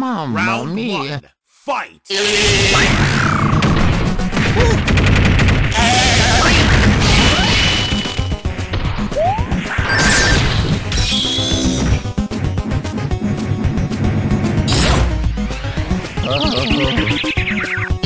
Mamma Round me. One. Fight! Oh.